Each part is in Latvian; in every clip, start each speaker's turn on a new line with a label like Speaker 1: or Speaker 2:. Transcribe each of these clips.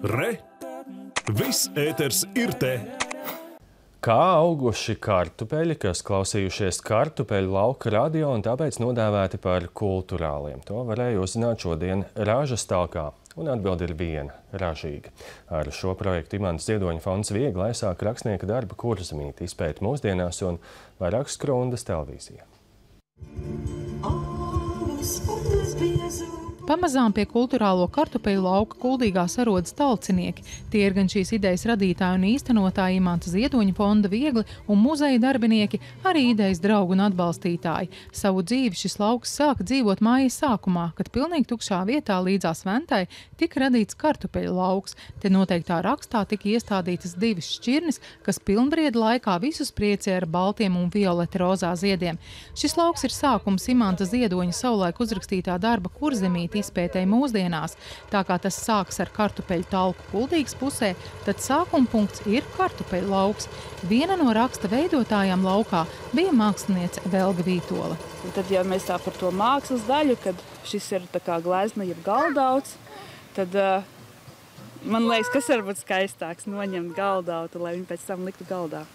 Speaker 1: Re! Viss ēters ir te!
Speaker 2: Kā auguši kartupeļi, kas klausījušies kartupeļu lauka radio un tāpēc nodēvēti par kulturāliem. To varēja uzzināt šodien Rāžas talkā. Un atbildi ir viena - ražīga. Ar šo projektu Imants Ziedoņa fonds viegli aizsāk rakstnieka darba kurzemīti izpēt mūsdienās un vairākas skrundas televīzijā.
Speaker 3: Pamazām pie kultūrālo kartupeļu lauka kuldīgā sarodas talcinieki. Tie ir gan šīs idejas radītāji un īstenotāji Imants Ziedoņa fonda viegli un muzeja darbinieki, arī idejas draugi un atbalstītāji. Savu dzīvi šis lauks sāka dzīvot mājas sākumā, kad pilnīgi tukšā vietā līdzās ventai tika radīts kartupeļu lauks. Te noteiktā rakstā tika iestādītas divas šķirnes, kas pilnbrieda laikā visus priecē ar baltiem un violeta rozā ziediem. Šis lauks ir sākums Imanta Ziedoņa savulaik uzrakstītā darba kurzemīti izpētēji mūsdienās. Tā kā tas sākas ar kartupeļu talku kuldīgas pusē, tad sākuma punkts ir kartupeļu lauks. Viena no raksta veidotājām laukā bija māksliniece Velga Vītola.
Speaker 4: Un tad, ja mēs tā par to mākslas daļu, kad šis ir glezna, jeb galdauts, tad uh, man liekas, kas var būt skaistāks noņemt galdautu, lai viņi pēc tam liktu galdā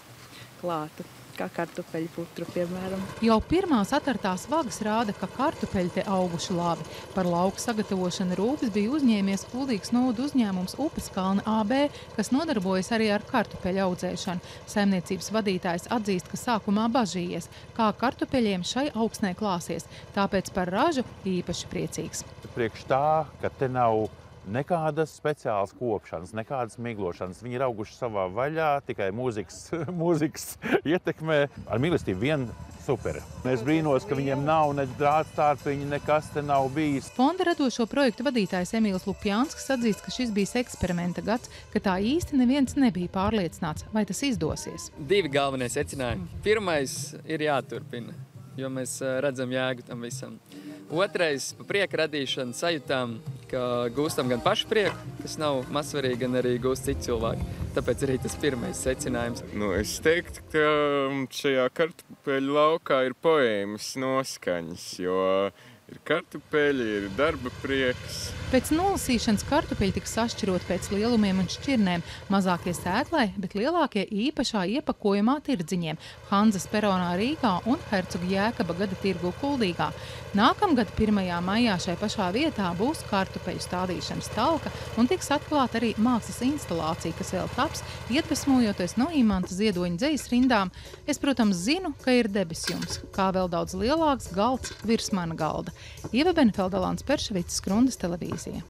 Speaker 4: klātu kā kartupeļu putru, piemēram.
Speaker 3: Jau pirmās atartās vagas rāda, ka kartupeļi te auguši labi. Par lauku sagatavošanu rūpes bija uzņēmies kuldīgs naudu uzņēmums Upes Kalna AB, kas nodarbojas arī ar kartupeļu audzēšanu. Saimniecības vadītājs atzīst, ka sākumā bažījies, kā kartupeļiem šai augsnē klāsies, tāpēc par ražu īpaši priecīgs.
Speaker 5: Priekš tā, ka te nav nekādas speciālas kopšanas, nekādas miglošanas. Viņi ir auguši savā vaļā, tikai mūzikas, mūzikas ietekmē. Ar mīlestību vien super. Es brīnos, ka viņiem nav ne drāzstārpiņi, nekas te nav bijis.
Speaker 3: Fonda radošo projektu vadītājs Emīls Lupjānskis atzīst, ka šis bijis eksperimenta gads, ka tā īsti neviens nebija pārliecināts, vai tas izdosies.
Speaker 6: Divi galvenie secinājumi. Pirmais ir jāturpina, jo mēs redzam jēgu tam visam. Otrais, pa prieka radīšanu sajūtām, ka gūstam gan pašu prieku, kas nav mazsvarīgi, gan arī gūst citu cilvēku. Tāpēc arī tas pirmais secinājums.
Speaker 7: Nu, es teiktu, ka šajā kartupeļu laukā ir poēmas noskaņas, jo ir kartupeļi, ir darba prieks.
Speaker 3: Pēc nolasīšanas kartupeļi tika sašķirot pēc lielumiem un šķirnēm. Mazākie sēklai, bet lielākie īpašā iepakojumā tirdziņiem – Hanzas peronā Rīgā un Hercoga Jēkaba gada tirgu Kuldīgā. Nākamgad 1. maijā šai pašā vietā būs kartupeļu stādīšanas talka un tiks atklāta arī mākslas instalācija, kas vēl taps, iedvesmojoties no Imanta Ziedoņa dzejas rindām. Es, protams, zinu, ka ir debesjums, kā vēl daudz lielāks galds virs mana galda. Ieva Benfelda, Lāns Perševits, Skrundas televīzija.